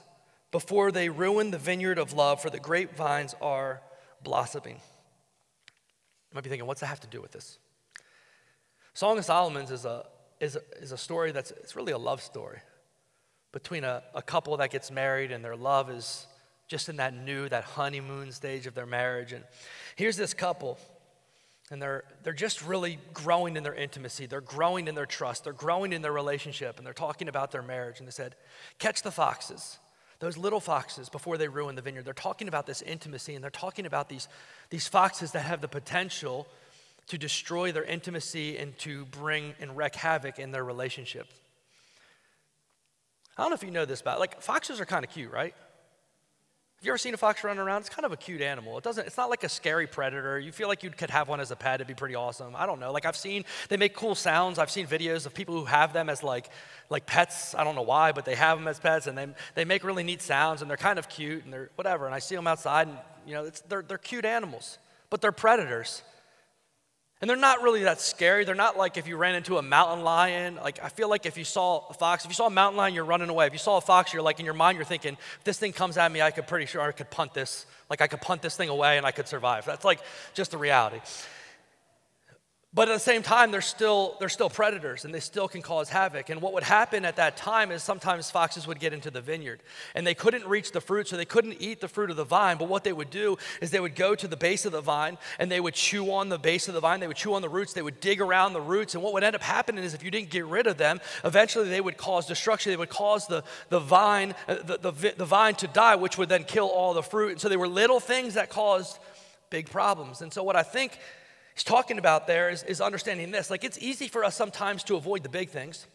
before they ruin the vineyard of love, for the grapevines are blossoming. You might be thinking, what's that have to do with this? Song of Solomon's is a, is a, is a story that's it's really a love story between a, a couple that gets married and their love is just in that new, that honeymoon stage of their marriage. And here's this couple, and they're, they're just really growing in their intimacy. They're growing in their trust. They're growing in their relationship, and they're talking about their marriage. And they said, Catch the foxes those little foxes before they ruin the vineyard. They're talking about this intimacy and they're talking about these, these foxes that have the potential to destroy their intimacy and to bring and wreak havoc in their relationship. I don't know if you know this about like foxes are kind of cute, right? Have you ever seen a fox running around? It's kind of a cute animal. It doesn't, it's not like a scary predator. You feel like you could have one as a pet, it'd be pretty awesome. I don't know. Like I've seen, they make cool sounds. I've seen videos of people who have them as like, like pets. I don't know why, but they have them as pets and they, they make really neat sounds and they're kind of cute and they're whatever. And I see them outside and, you know, they're, they're cute animals, but they're predators. And they're not really that scary. They're not like if you ran into a mountain lion. Like, I feel like if you saw a fox, if you saw a mountain lion, you're running away. If you saw a fox, you're like, in your mind, you're thinking, if this thing comes at me, I could pretty sure I could punt this. Like, I could punt this thing away and I could survive. That's like just the reality. But at the same time, they're still, they're still predators and they still can cause havoc. And what would happen at that time is sometimes foxes would get into the vineyard and they couldn't reach the fruit, so they couldn't eat the fruit of the vine. But what they would do is they would go to the base of the vine and they would chew on the base of the vine, they would chew on the roots, they would dig around the roots. And what would end up happening is if you didn't get rid of them, eventually they would cause destruction. They would cause the, the, vine, uh, the, the, the vine to die, which would then kill all the fruit. And so they were little things that caused big problems. And so what I think he's talking about there is, is understanding this. Like, it's easy for us sometimes to avoid the big things.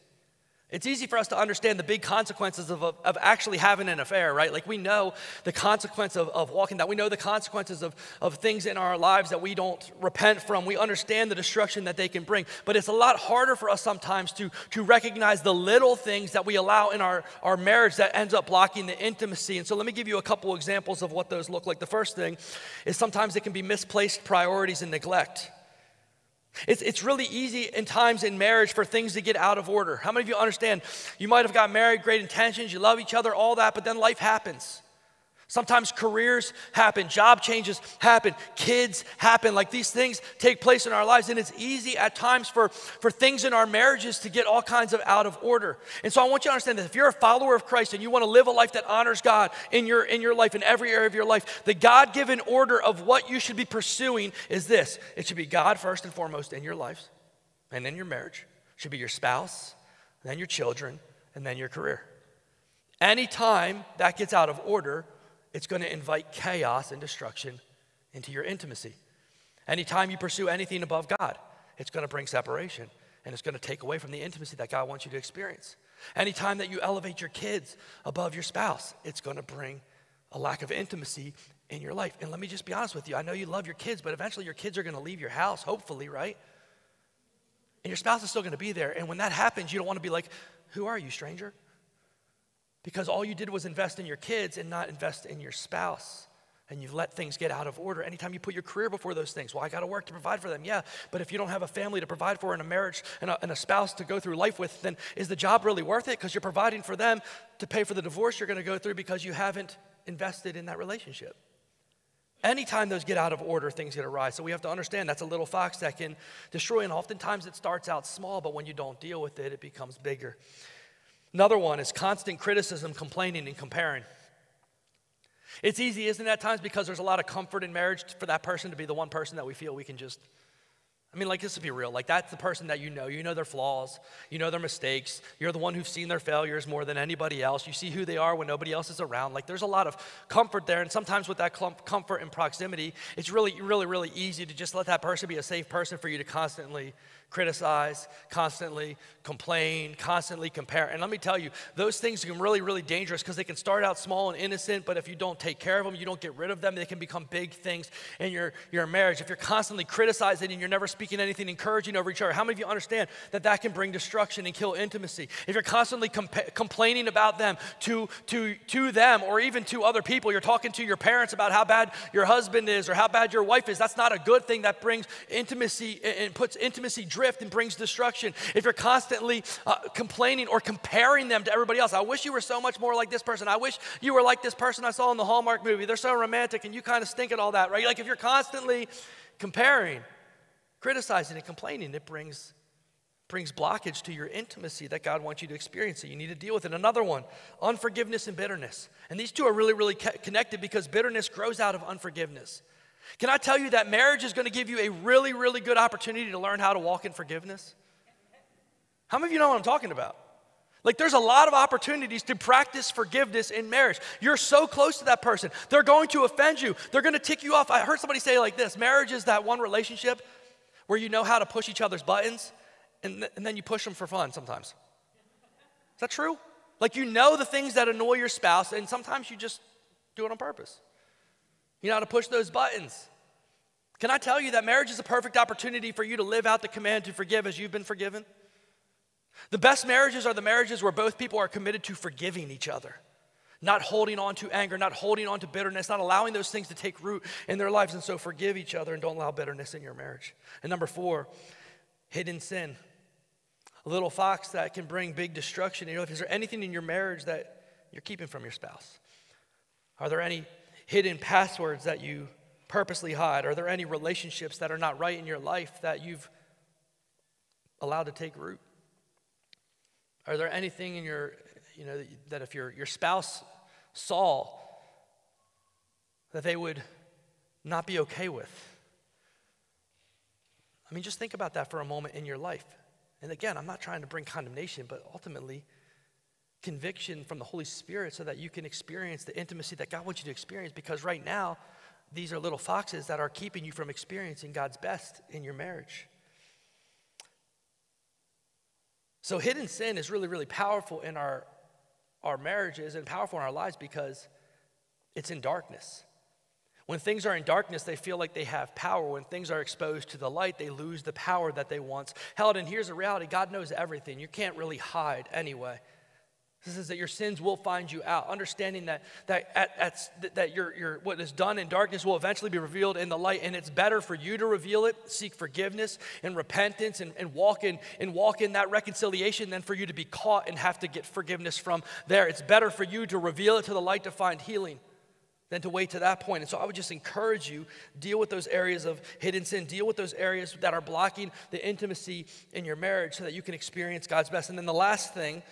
It's easy for us to understand the big consequences of, of, of, actually having an affair, right? Like we know the consequence of, of walking that. We know the consequences of, of things in our lives that we don't repent from. We understand the destruction that they can bring. But it's a lot harder for us sometimes to, to recognize the little things that we allow in our, our marriage that ends up blocking the intimacy. And so let me give you a couple examples of what those look like. The first thing is sometimes it can be misplaced priorities and neglect. It's, it's really easy in times in marriage for things to get out of order. How many of you understand? You might have got married, great intentions, you love each other, all that, but then life happens. Sometimes careers happen, job changes happen, kids happen. Like these things take place in our lives, and it's easy at times for, for things in our marriages to get all kinds of out of order. And so I want you to understand that if you're a follower of Christ and you want to live a life that honors God in your, in your life, in every area of your life, the God given order of what you should be pursuing is this it should be God first and foremost in your lives and in your marriage, it should be your spouse, then your children, and then your career. Anytime that gets out of order, it's going to invite chaos and destruction into your intimacy. Anytime you pursue anything above God, it's going to bring separation and it's going to take away from the intimacy that God wants you to experience. Anytime that you elevate your kids above your spouse, it's going to bring a lack of intimacy in your life. And let me just be honest with you. I know you love your kids, but eventually your kids are going to leave your house, hopefully, right? And your spouse is still going to be there. And when that happens, you don't want to be like, Who are you, stranger? Because all you did was invest in your kids and not invest in your spouse. And you've let things get out of order. Anytime you put your career before those things, well, I got to work to provide for them. Yeah, but if you don't have a family to provide for and a marriage and a, and a spouse to go through life with, then is the job really worth it? Because you're providing for them to pay for the divorce you're going to go through because you haven't invested in that relationship. Anytime those get out of order, things get awry. So we have to understand that's a little fox that can destroy, and oftentimes it starts out small, but when you don't deal with it, it becomes bigger. Another one is constant criticism, complaining, and comparing. It's easy, isn't it, at times because there's a lot of comfort in marriage for that person to be the one person that we feel we can just I mean, like, this would be real. Like, that's the person that you know. You know their flaws, you know their mistakes. You're the one who's seen their failures more than anybody else. You see who they are when nobody else is around. Like, there's a lot of comfort there. And sometimes with that comfort and proximity, it's really, really, really easy to just let that person be a safe person for you to constantly criticize, constantly complain, constantly compare. And let me tell you, those things can really, really dangerous because they can start out small and innocent, but if you don't take care of them, you don't get rid of them, they can become big things in your, your marriage. If you're constantly criticizing and you're never speaking anything encouraging over each other, how many of you understand that that can bring destruction and kill intimacy? If you're constantly compa- complaining about them to, to, to them or even to other people, you're talking to your parents about how bad your husband is or how bad your wife is, that's not a good thing. That brings intimacy and puts intimacy driven drift and brings destruction. If you're constantly uh, complaining or comparing them to everybody else, I wish you were so much more like this person. I wish you were like this person I saw in the Hallmark movie. They're so romantic and you kind of stink at all that, right? Like if you're constantly comparing, criticizing, and complaining, it brings brings blockage to your intimacy that God wants you to experience. So you need to deal with it. Another one, unforgiveness and bitterness. And these two are really, really connected because bitterness grows out of unforgiveness. Can I tell you that marriage is going to give you a really, really good opportunity to learn how to walk in forgiveness? How many of you know what I'm talking about? Like, there's a lot of opportunities to practice forgiveness in marriage. You're so close to that person. They're going to offend you, they're going to tick you off. I heard somebody say like this marriage is that one relationship where you know how to push each other's buttons and, th- and then you push them for fun sometimes. Is that true? Like, you know the things that annoy your spouse, and sometimes you just do it on purpose. You know how to push those buttons. Can I tell you that marriage is a perfect opportunity for you to live out the command to forgive as you've been forgiven? The best marriages are the marriages where both people are committed to forgiving each other, not holding on to anger, not holding on to bitterness, not allowing those things to take root in their lives. And so forgive each other and don't allow bitterness in your marriage. And number four, hidden sin. A little fox that can bring big destruction in your life. Is there anything in your marriage that you're keeping from your spouse? Are there any hidden passwords that you purposely hide? Are there any relationships that are not right in your life that you've allowed to take root? Are there anything in your, you know, that if your, your spouse saw, that they would not be okay with? I mean, just think about that for a moment in your life. And again, I'm not trying to bring condemnation, but ultimately, conviction from the Holy Spirit so that you can experience the intimacy that God wants you to experience. Because right now, these are little foxes that are keeping you from experiencing God's best in your marriage. So, hidden sin is really, really powerful in our, our marriages and powerful in our lives because it's in darkness. When things are in darkness, they feel like they have power. When things are exposed to the light, they lose the power that they once held. And here's the reality God knows everything. You can't really hide anyway. This is that your sins will find you out. Understanding that, that, at, at, that your, your, what is done in darkness will eventually be revealed in the light. And it's better for you to reveal it, seek forgiveness and repentance, and, and, walk, in, and walk in that reconciliation than for you to be caught and have to get forgiveness from there. It's better for you to reveal it to the light to find healing than to wait to that point. And so I would just encourage you deal with those areas of hidden sin, deal with those areas that are blocking the intimacy in your marriage so that you can experience God's best. And then the last thing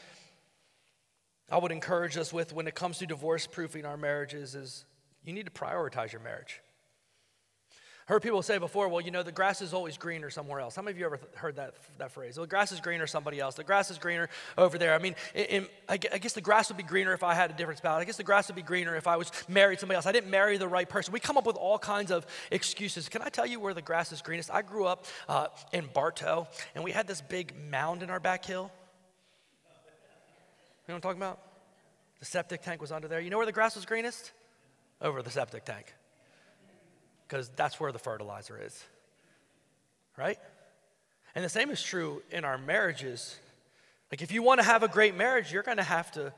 I would encourage us with when it comes to divorce proofing our marriages is you need to prioritize your marriage. I heard people say before, well, you know, the grass is always greener somewhere else. How many of you ever heard that, that phrase? Well, the grass is greener somebody else. The grass is greener over there. I mean, in, in, I guess the grass would be greener if I had a different spouse. I guess the grass would be greener if I was married somebody else. I didn't marry the right person. We come up with all kinds of excuses. Can I tell you where the grass is greenest? I grew up uh, in Bartow, and we had this big mound in our back hill. Know what I'm talking about? The septic tank was under there. You know where the grass was greenest? Over the septic tank because that's where the fertilizer is. Right? And the same is true in our marriages. Like if you want to have a great marriage, you're going to have to you're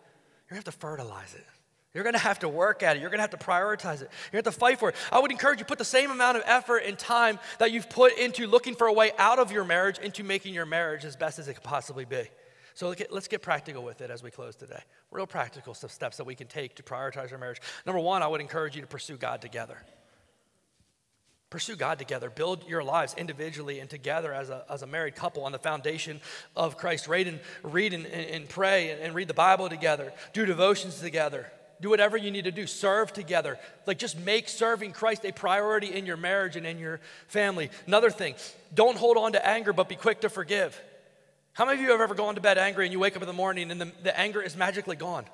going to have to fertilize it. You're going to have to work at it. You're going to have to prioritize it. You're going to have to fight for it. I would encourage you put the same amount of effort and time that you've put into looking for a way out of your marriage into making your marriage as best as it could possibly be. So let's get practical with it as we close today. Real practical steps that we can take to prioritize our marriage. Number one, I would encourage you to pursue God together. Pursue God together. Build your lives individually and together as a, as a married couple on the foundation of Christ. Read and, read and, and pray and, and read the Bible together. Do devotions together. Do whatever you need to do. Serve together. Like just make serving Christ a priority in your marriage and in your family. Another thing, don't hold on to anger, but be quick to forgive. How many of you have ever gone to bed angry and you wake up in the morning and the, the anger is magically gone?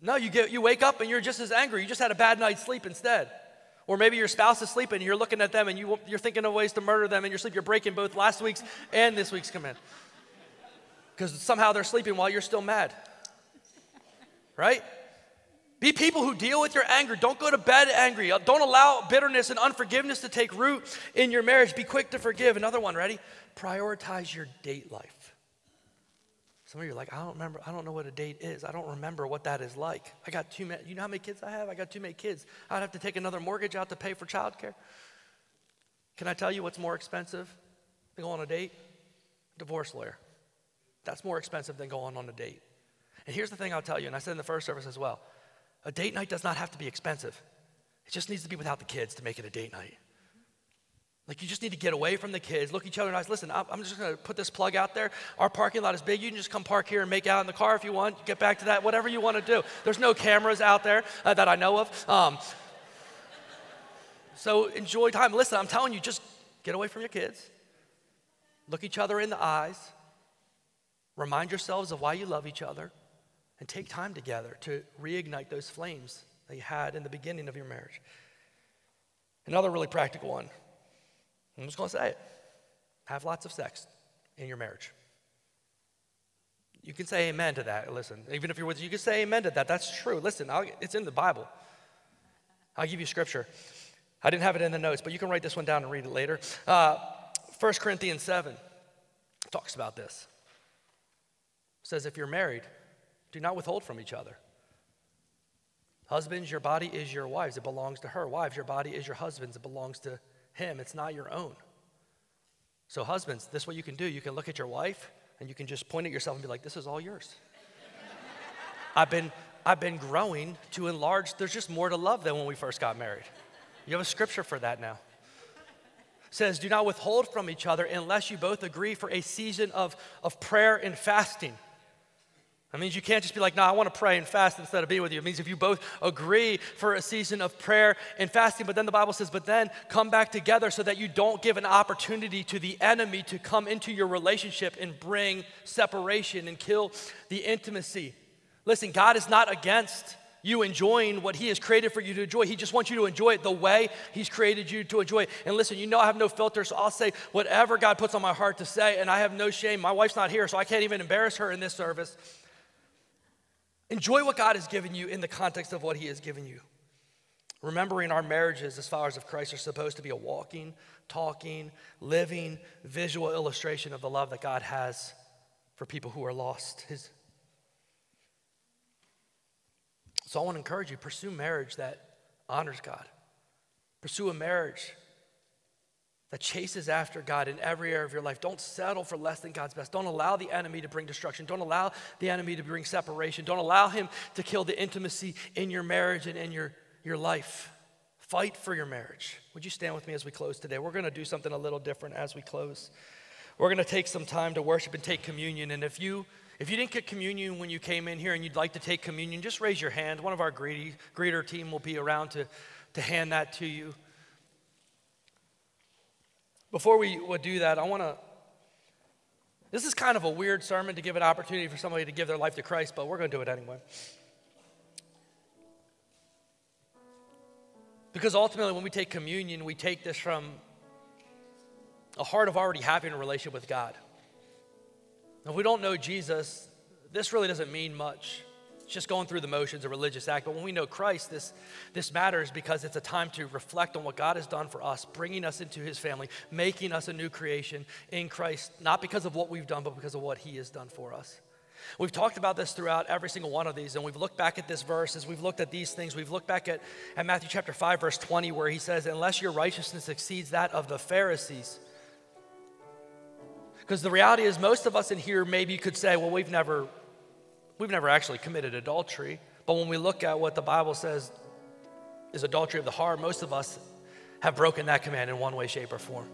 No, you, get, you wake up and you're just as angry. You just had a bad night's sleep instead. Or maybe your spouse is sleeping and you're looking at them and you, you're thinking of ways to murder them in your sleep. You're breaking both last week's and this week's command. Because somehow they're sleeping while you're still mad. Right? Be people who deal with your anger. Don't go to bed angry. Don't allow bitterness and unforgiveness to take root in your marriage. Be quick to forgive. Another one, ready? Prioritize your date life. Some of you are like, I don't remember, I don't know what a date is. I don't remember what that is like. I got too many, you know how many kids I have? I got too many kids. I'd have to take another mortgage out to pay for childcare. Can I tell you what's more expensive than going on a date? Divorce lawyer. That's more expensive than going on a date. And here's the thing I'll tell you, and I said in the first service as well a date night does not have to be expensive, it just needs to be without the kids to make it a date night. Like you just need to get away from the kids, look each other in the eyes. Listen, I'm just going to put this plug out there. Our parking lot is big. You can just come park here and make out in the car if you want. Get back to that, whatever you want to do. There's no cameras out there uh, that I know of. Um, so enjoy time. Listen, I'm telling you, just get away from your kids. Look each other in the eyes. Remind yourselves of why you love each other. And take time together to reignite those flames that you had in the beginning of your marriage. Another really practical one I'm just going to say it. Have lots of sex in your marriage. You can say amen to that. Listen, even if you're with, you can say amen to that. That's true. Listen, I'll, it's in the Bible. I'll give you scripture. I didn't have it in the notes, but you can write this one down and read it later. Uh, 1 Corinthians 7 talks about this. It says, if you're married, do not withhold from each other. Husbands, your body is your wife's, it belongs to her. Wives, your body is your husband's, it belongs to him, it's not your own. So, husbands, this is what you can do. You can look at your wife and you can just point at yourself and be like, this is all yours. [LAUGHS] I've been, I've been growing to enlarge. There's just more to love than when we first got married. You have a scripture for that now. It says, do not withhold from each other unless you both agree for a season of, of prayer and fasting that means you can't just be like, no, I want to pray and fast instead of being with you. It means if you both agree for a season of prayer and fasting, but then the Bible says, but then come back together so that you don't give an opportunity to the enemy to come into your relationship and bring separation and kill the intimacy. Listen, God is not against you enjoying what He has created for you to enjoy. He just wants you to enjoy it the way He's created you to enjoy it. And listen, you know I have no filter, so I'll say whatever God puts on my heart to say, and I have no shame. My wife's not here, so I can't even embarrass her in this service. Enjoy what God has given you in the context of what He has given you. Remembering our marriages as followers of Christ are supposed to be a walking, talking, living, visual illustration of the love that God has for people who are lost. His... So I want to encourage you pursue marriage that honors God. Pursue a marriage that chases after God in every area of your life. Don't settle for less than God's best. Don't allow the enemy to bring destruction. Don't allow the enemy to bring separation. Don't allow him to kill the intimacy in your marriage and in your your life. Fight for your marriage. Would you stand with me as we close today? We're going to do something a little different as we close. We're going to take some time to worship and take communion. And if you if you didn't get communion when you came in here and you'd like to take communion, just raise your hand. One of our greedy, greeter team will be around to, to hand that to you. Before we would do that, I want to. This is kind of a weird sermon to give an opportunity for somebody to give their life to Christ, but we're going to do it anyway. Because ultimately, when we take communion, we take this from a heart of already having a relationship with God. If we don't know Jesus, this really doesn't mean much. It's just going through the motions, a religious act. But when we know Christ, this, this matters because it's a time to reflect on what God has done for us, bringing us into his family, making us a new creation in Christ, not because of what we've done, but because of what he has done for us. We've talked about this throughout every single one of these, and we've looked back at this verse as we've looked at these things. We've looked back at, at Matthew chapter 5, verse 20, where he says, Unless your righteousness exceeds that of the Pharisees. Because the reality is, most of us in here maybe could say, Well, we've never, we've never actually committed adultery. But when we look at what the Bible says is adultery of the heart, most of us have broken that command in one way, shape, or form.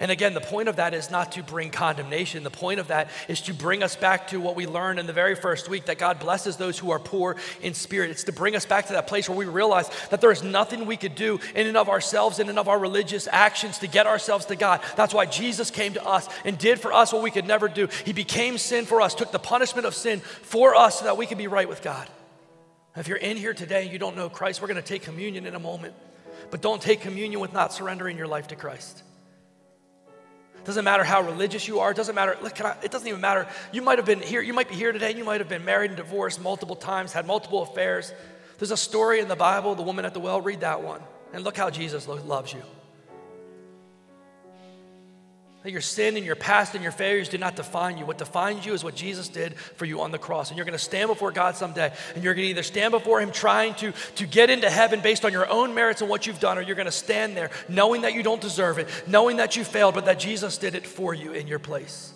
And again, the point of that is not to bring condemnation. The point of that is to bring us back to what we learned in the very first week that God blesses those who are poor in spirit. It's to bring us back to that place where we realize that there is nothing we could do in and of ourselves, in and of our religious actions to get ourselves to God. That's why Jesus came to us and did for us what we could never do. He became sin for us, took the punishment of sin for us so that we could be right with God. If you're in here today and you don't know Christ, we're going to take communion in a moment. But don't take communion with not surrendering your life to Christ. Doesn't matter how religious you are. It doesn't matter. Look, I, it doesn't even matter. You might have been here. You might be here today. You might have been married and divorced multiple times, had multiple affairs. There's a story in the Bible, the woman at the well. Read that one, and look how Jesus loves you. That your sin and your past and your failures do not define you. What defines you is what Jesus did for you on the cross. And you're going to stand before God someday, and you're going to either stand before Him trying to, to get into heaven based on your own merits and what you've done, or you're going to stand there knowing that you don't deserve it, knowing that you failed, but that Jesus did it for you in your place.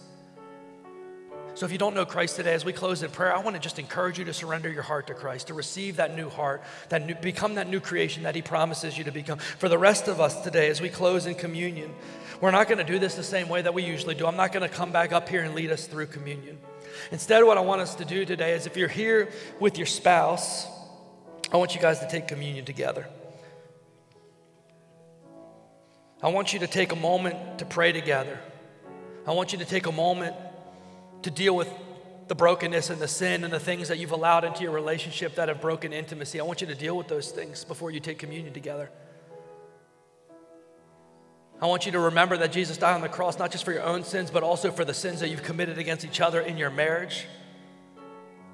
So, if you don't know Christ today, as we close in prayer, I want to just encourage you to surrender your heart to Christ, to receive that new heart, that new, become that new creation that He promises you to become. For the rest of us today, as we close in communion, we're not going to do this the same way that we usually do. I'm not going to come back up here and lead us through communion. Instead, what I want us to do today is if you're here with your spouse, I want you guys to take communion together. I want you to take a moment to pray together. I want you to take a moment to deal with the brokenness and the sin and the things that you've allowed into your relationship that have broken intimacy. I want you to deal with those things before you take communion together. I want you to remember that Jesus died on the cross not just for your own sins, but also for the sins that you've committed against each other in your marriage.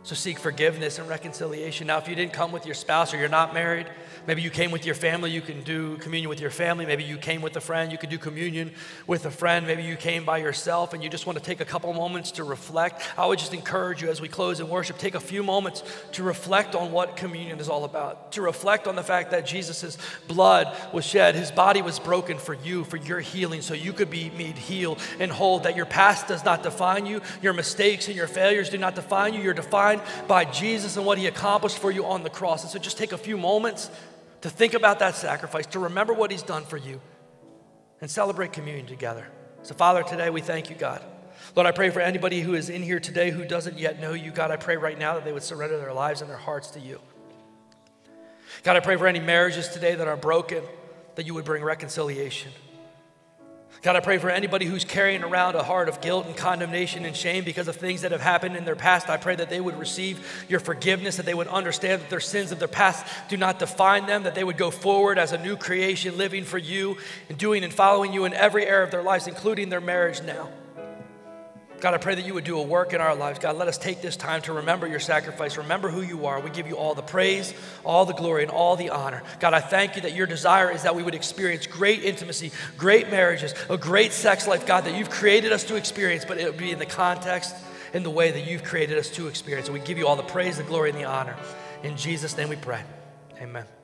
So seek forgiveness and reconciliation. Now, if you didn't come with your spouse or you're not married, maybe you came with your family, you can do communion with your family. Maybe you came with a friend, you could do communion with a friend. Maybe you came by yourself and you just want to take a couple moments to reflect. I would just encourage you as we close in worship, take a few moments to reflect on what communion is all about, to reflect on the fact that Jesus' blood was shed, his body was broken for you, for your healing, so you could be made healed and whole, that your past does not define you, your mistakes and your failures do not define you. You're defined defined by Jesus and what he accomplished for you on the cross. And so just take a few moments to think about that sacrifice, to remember what he's done for you, and celebrate communion together. So, Father, today we thank you, God. Lord, I pray for anybody who is in here today who doesn't yet know you, God, I pray right now that they would surrender their lives and their hearts to you. God, I pray for any marriages today that are broken, that you would bring reconciliation. God, I pray for anybody who's carrying around a heart of guilt and condemnation and shame because of things that have happened in their past. I pray that they would receive your forgiveness, that they would understand that their sins of their past do not define them, that they would go forward as a new creation, living for you and doing and following you in every area of their lives, including their marriage now. God, I pray that you would do a work in our lives. God, let us take this time to remember your sacrifice, remember who you are. We give you all the praise, all the glory, and all the honor. God, I thank you that your desire is that we would experience great intimacy, great marriages, a great sex life, God, that you've created us to experience, but it would be in the context, in the way that you've created us to experience. And we give you all the praise, the glory, and the honor. In Jesus' name we pray. Amen.